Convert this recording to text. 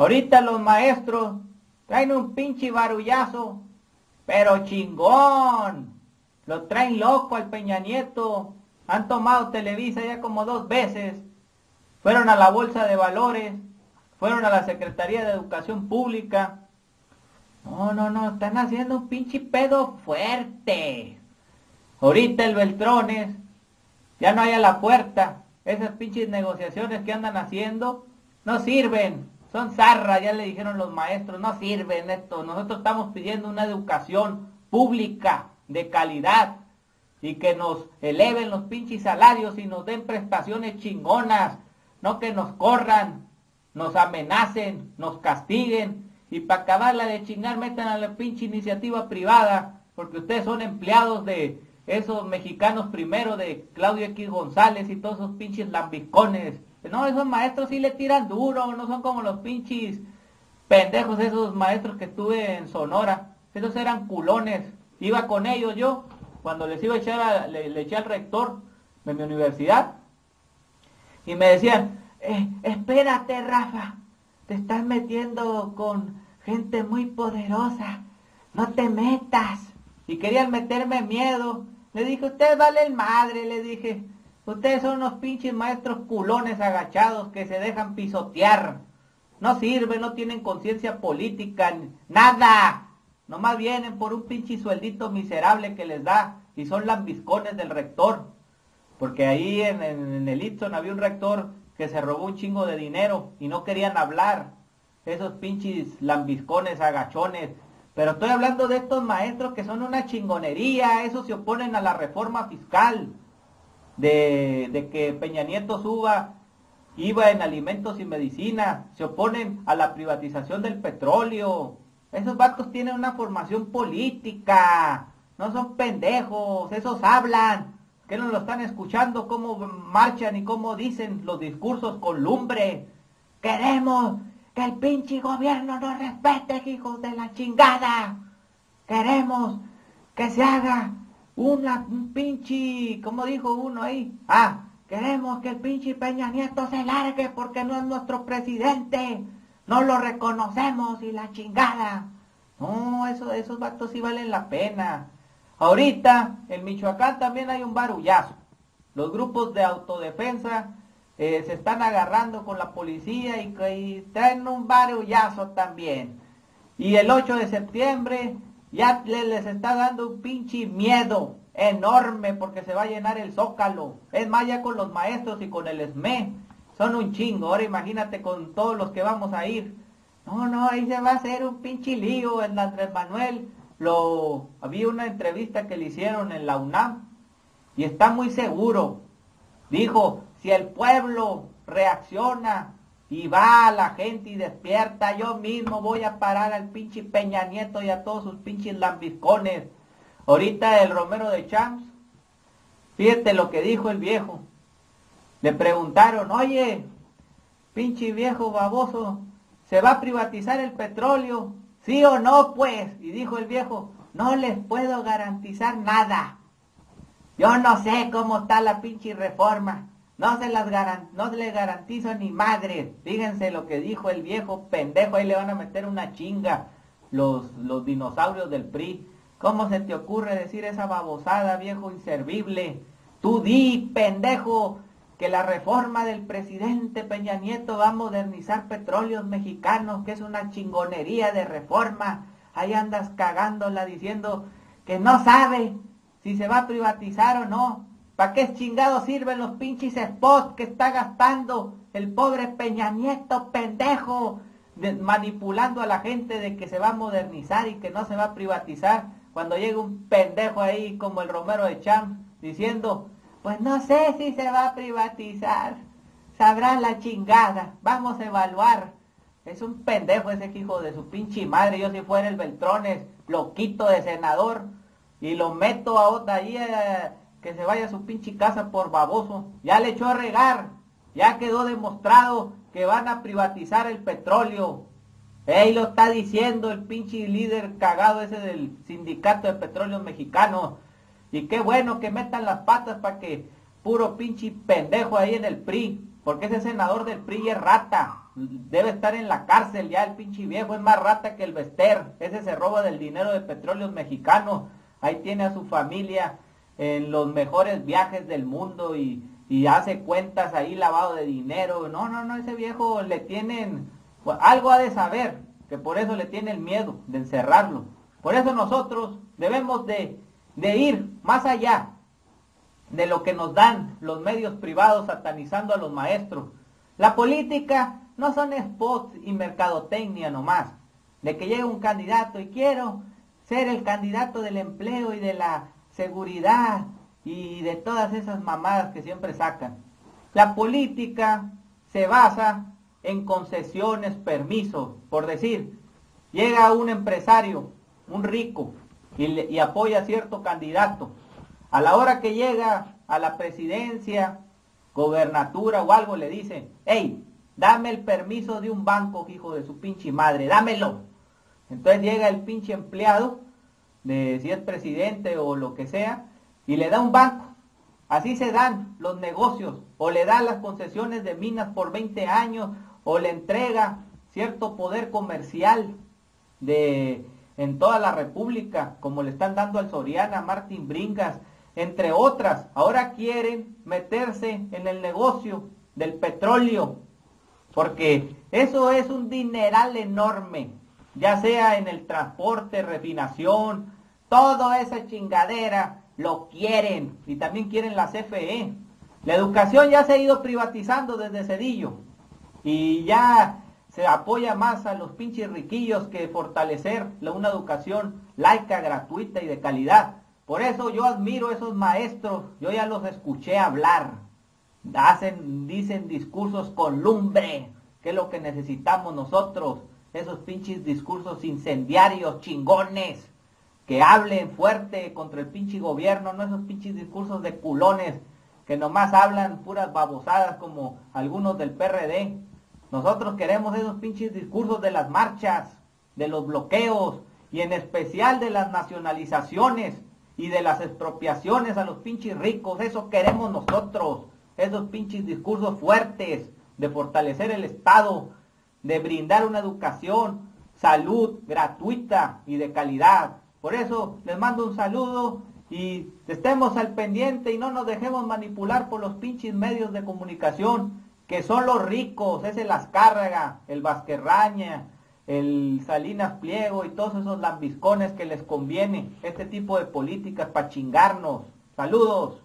Ahorita los maestros traen un pinche barullazo, pero chingón. Lo traen loco al Peña Nieto. Han tomado Televisa ya como dos veces. Fueron a la Bolsa de Valores. Fueron a la Secretaría de Educación Pública. No, no, no, están haciendo un pinche pedo fuerte. Ahorita el Beltrones ya no hay a la puerta. Esas pinches negociaciones que andan haciendo no sirven. Son zarra, ya le dijeron los maestros, no sirven esto. Nosotros estamos pidiendo una educación pública de calidad y que nos eleven los pinches salarios y nos den prestaciones chingonas, no que nos corran, nos amenacen, nos castiguen y para acabarla de chingar metan a la pinche iniciativa privada, porque ustedes son empleados de esos mexicanos primero, de Claudio X González y todos esos pinches lambiscones. No, esos maestros sí le tiran duro, no son como los pinches pendejos esos maestros que estuve en Sonora. Esos eran culones. Iba con ellos yo, cuando les iba a echar, le, eché al rector de mi universidad. Y me decían, eh, espérate Rafa, te estás metiendo con gente muy poderosa, no te metas. Y querían meterme miedo. Le dije, usted vale el madre, le dije. Ustedes son unos pinches maestros culones agachados que se dejan pisotear. No sirven, no tienen conciencia política, nada. Nomás vienen por un pinche sueldito miserable que les da y son lambiscones del rector. Porque ahí en, el Itson había un rector que se robó un chingo de dinero y no querían hablar. Esos pinches lambiscones, agachones. Pero estoy hablando de estos maestros que son una chingonería. Esos se oponen a la reforma fiscal. De, que Peña Nieto suba IVA en alimentos y medicina. Se oponen a la privatización del petróleo. Esos vatos tienen una formación política. No son pendejos. Esos hablan que no lo están escuchando cómo marchan y cómo dicen los discursos con lumbre. Queremos que el pinche gobierno nos respete, hijos de la chingada. Queremos que se haga una, un pinche, como dijo uno ahí, ah, queremos que el pinche Peña Nieto se largue porque no es nuestro presidente. No lo reconocemos y la chingada. No, eso, esos vatos sí valen la pena. Ahorita en Michoacán también hay un barullazo. Los grupos de autodefensa eh, se están agarrando con la policía y, traen un barullazo también. Y el 8 de septiembre ya les está dando un pinche miedo enorme porque se va a llenar el zócalo. Es más, ya con los maestros y con el SME son un chingo. Ahora imagínate con todos los que vamos a ir. No, no, ahí se va a hacer un pinche lío en Andrés Manuel lo, había una entrevista que le hicieron en la UNAM y está muy seguro. Dijo, si el pueblo reacciona y va la gente y despierta, yo mismo voy a parar al pinche Peña Nieto y a todos sus pinches lambiscones. Ahorita el Romero de Champs, fíjate lo que dijo el viejo. Le preguntaron, oye, pinche viejo baboso, ¿se va a privatizar el petróleo? ¿Sí o no, pues? Y dijo el viejo, no les puedo garantizar nada. Yo no sé cómo está la pinche reforma. No se las no les garantizo ni madre. Fíjense lo que dijo el viejo pendejo. Ahí le van a meter una chinga los, los dinosaurios del PRI. ¿Cómo se te ocurre decir esa babosada, viejo inservible? Tú di, pendejo, que la reforma del presidente Peña Nieto va a modernizar petróleos mexicanos, que es una chingonería de reforma. Ahí andas cagándola diciendo que no sabe si se va a privatizar o no. ¿Para qué chingados sirven los pinches spots que está gastando el pobre Peña Nieto pendejo? manipulando a la gente de que se va a modernizar y que no se va a privatizar. Cuando llega un pendejo ahí como el Romero de Champ diciendo pues no sé si se va a privatizar. Sabrá la chingada. Vamos a evaluar. Es un pendejo ese hijo de su pinche madre. Yo si fuera el Beltrones, lo quito de senador y lo meto a otra ahí eh, que se vaya a su pinche casa por baboso. Ya le echó a regar. Ya quedó demostrado que van a privatizar el petróleo. Él lo está diciendo el pinche líder cagado ese del sindicato de petróleo mexicano. Y qué bueno que metan las patas para que puro pinche pendejo ahí en el PRI, porque ese senador del PRI es rata. Debe estar en la cárcel ya el pinche viejo, es más rata que el Bester. Ese se roba del dinero de petróleos mexicanos. Ahí tiene a su familia en los mejores viajes del mundo y, y hace cuentas ahí lavado de dinero. No, no, no, ese viejo le tienen, algo ha de saber, que por eso le tiene el miedo de encerrarlo. Por eso nosotros debemos de, de ir más allá de lo que nos dan los medios privados satanizando a los maestros. La política no son spots y mercadotecnia nomás, de que llega un candidato y quiero ser el candidato del empleo y de la seguridad y de todas esas mamadas que siempre sacan. La política se basa en concesiones, permisos, por decir, llega un empresario, un rico, y, apoya a cierto candidato. A la hora que llega a la presidencia, gobernatura o algo, le dice, hey, dame el permiso de un banco, hijo de su pinche madre, dámelo. Entonces llega el pinche empleado, de si es presidente o lo que sea, y le da un banco. Así se dan los negocios, o le da las concesiones de minas por 20 años, o le entrega cierto poder comercial de, en toda la República, como le están dando al Soriana, Martín Bringas, entre otras. Ahora quieren meterse en el negocio del petróleo, porque eso es un dineral enorme, ya sea en el transporte, refinación, toda esa chingadera lo quieren y también quieren la CFE. La educación ya se ha ido privatizando desde Cedillo y ya se apoya más a los pinches riquillos que fortalecer una educación laica, gratuita y de calidad. Por eso yo admiro a esos maestros, yo ya los escuché hablar, hacen, dicen discursos con lumbre, que es lo que necesitamos nosotros, esos pinches discursos incendiarios, chingones, que hablen fuerte contra el pinche gobierno, no esos pinches discursos de culones que nomás hablan puras babosadas como algunos del PRD. Nosotros queremos esos pinches discursos de las marchas, de los bloqueos y en especial de las nacionalizaciones y de las expropiaciones a los pinches ricos. Eso queremos nosotros, esos pinches discursos fuertes de fortalecer el Estado, de brindar una educación, salud gratuita y de calidad por eso les mando un saludo y estemos al pendiente y no nos dejemos manipular por los pinches medios de comunicación, que son los ricos, ese las carga, el Vasquerraña, el Salinas Pliego y todos esos lambiscones que les conviene este tipo de políticas para chingarnos. Saludos.